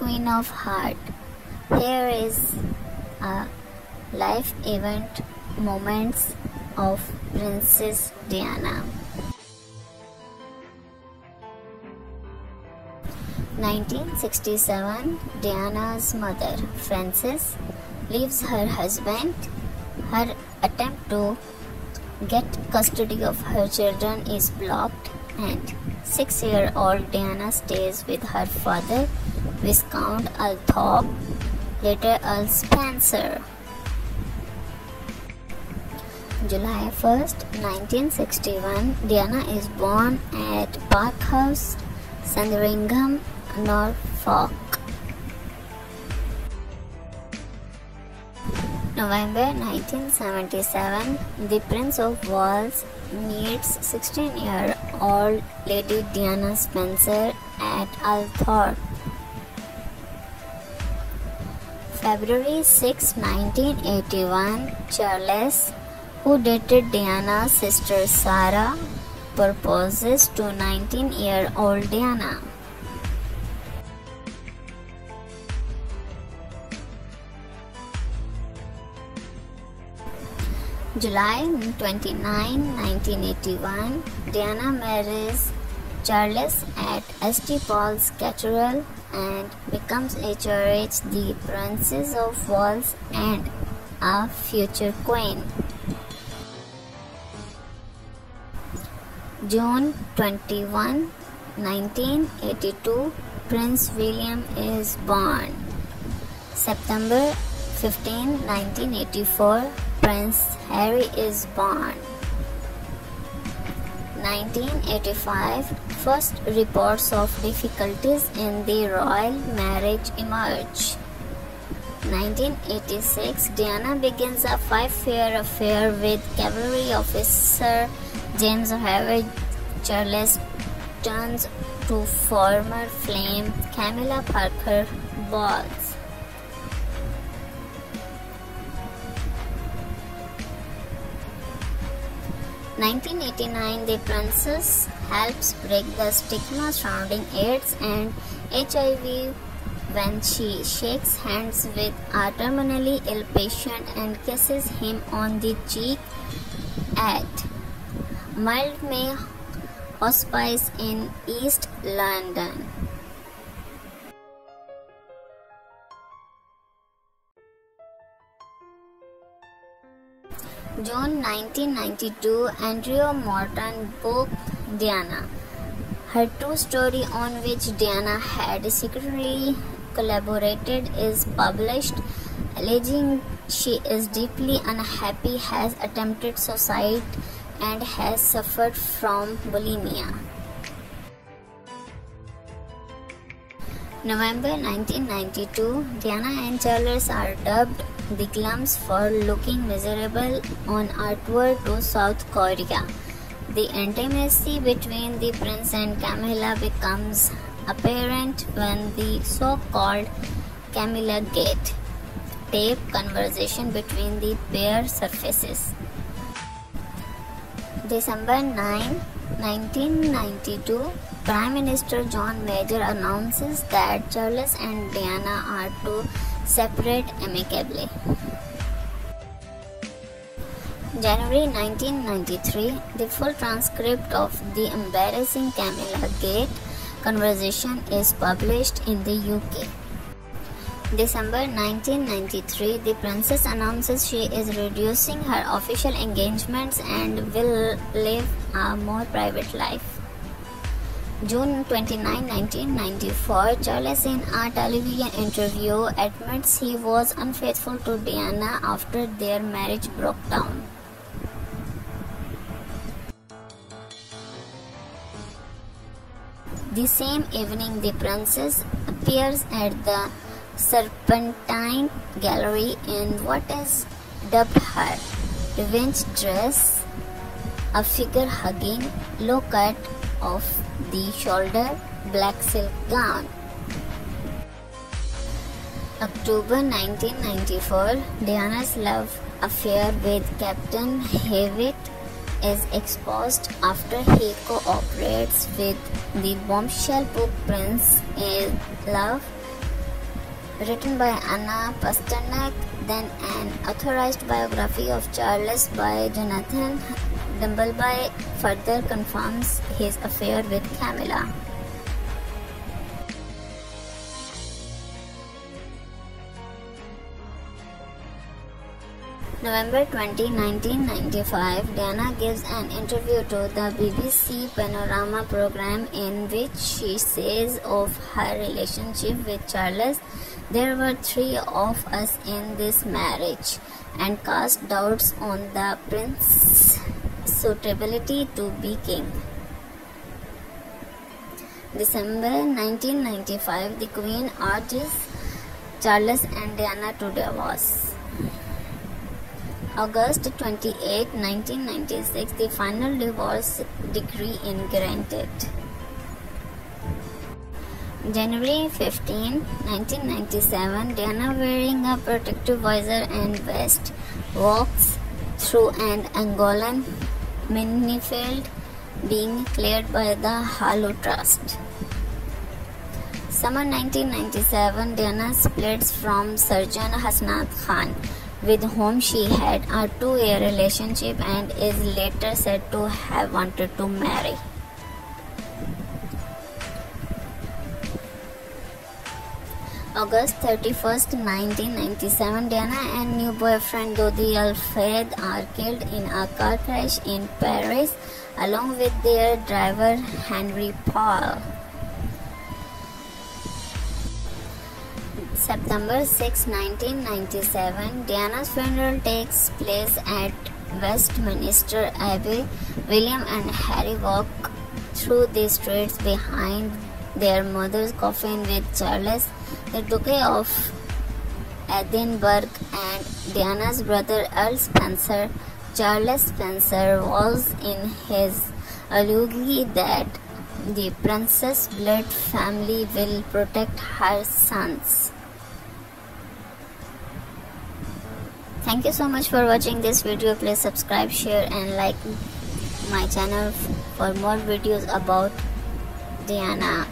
Queen of Heart. Here is a life event moments of Princess Diana. 1967 Diana's mother, Frances, leaves her husband. Her attempt to get custody of her children is blocked, and six year old Diana stays with her father, Viscount Althorp, later Earl Spencer. July 1st, 1961, Diana is born at Park House, Sandringham, Norfolk. November 1977, the Prince of Wales meets 16-year-old Lady Diana Spencer at Althorp. February 6, 1981, Charles, who dated Diana's sister Sarah, proposes to 19-year-old Diana. July 29, 1981, Diana marries Charles at St. Paul's Cathedral and becomes HRH the Princess of Wales and a future queen. June 21, 1982, Prince William is born. September 15, 1984, Prince Harry is born. 1985 First reports of difficulties in the royal marriage emerge. 1986 Diana begins a five-year affair with cavalry officer James Harry. Charles turns to former flame Camilla Parker Bowles. 1989, the princess helps break the stigma surrounding AIDS and HIV when she shakes hands with a terminally ill patient and kisses him on the cheek at Mildmay Hospice in East London. June 1992, Andrew Morton book Diana. Her true story on which Diana had secretly collaborated is published, alleging she is deeply unhappy, has attempted suicide, and has suffered from bulimia. November 1992, Diana and Charles are dubbed the Glums for looking miserable on our tour to South Korea. The intimacy between the prince and Camilla becomes apparent when the so-called Camilla Gate tape conversation between the pair surfaces. December 9, 1992, Prime Minister John Major announces that Charles and Diana are to separate amicably. January 1993, the full transcript of the embarrassing Camilla Gate conversation is published in the UK. December 1993, the princess announces she is reducing her official engagements and will live a more private life. June 29, 1994, Charles in a television interview admits he was unfaithful to Diana after their marriage broke down. The same evening, the princess appears at the Serpentine Gallery in what is dubbed her revenge dress, a figure hugging, low cut of the shoulder black silk gown. October 1994, Diana's love affair with Captain Hewitt is exposed after he cooperates with the bombshell book Princess in Love written by Anna Pasternak, then an authorized biography of Charles by Jonathan Dimbleby further confirms his affair with Camilla. November 20, 1995, Diana gives an interview to the BBC Panorama program in which she says of her relationship with Charles, there were three of us in this marriage, and cast doubts on the prince's suitability to be king. December 1995, the Queen urges Charles and Diana to divorce. August 28, 1996, the final divorce decree is granted. January 15, 1997, Diana wearing a protective visor and vest walks through an Angolan minefield being cleared by the HALO Trust. Summer 1997, Diana splits from surgeon Hasnat Khan with whom she had a two year relationship and is later said to have wanted to marry. August 31st, 1997, Diana and new boyfriend Dodi Al Fayed are killed in a car crash in Paris along with their driver Henri Paul. September 6, 1997, Diana's funeral takes place at Westminster Abbey. William and Harry walk through the streets behind their mother's coffin with Charles, the Duke of Edinburgh, and Diana's brother Earl Spencer. Charles Spencer was in his eulogy that the Princess Blood family will protect her sons. thank you so much for watching this video please subscribe share and like my channel for more videos about Diana